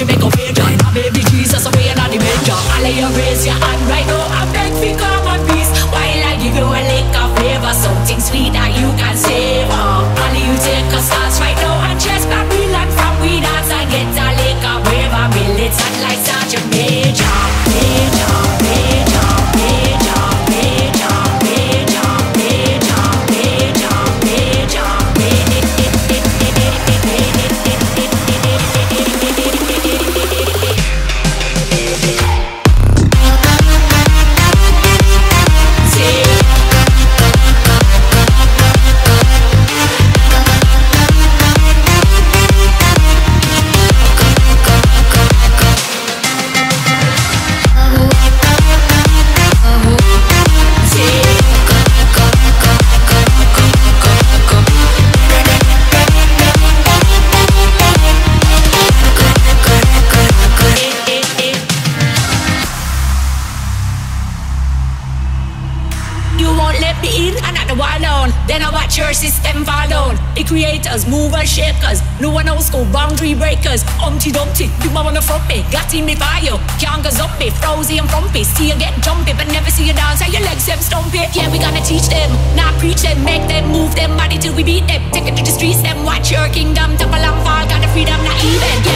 you make a wager. Now baby Jesus, away and on the major. I lay your let me in, I'm not the wall alone. Then I watch your system fall down. The creators, movers, shakers, no one else go boundary breakers. Umpty Dumpty, you might wanna front me. Got in me fire, can't go me. Frozy and frumpy, see you get jumpy, but never see you dance. How your legs them stumpy. Yeah, we gonna teach them, not preach them, make them move them body till we beat them. Take it to the streets, them watch your kingdom, topple and fall, got the freedom, not even.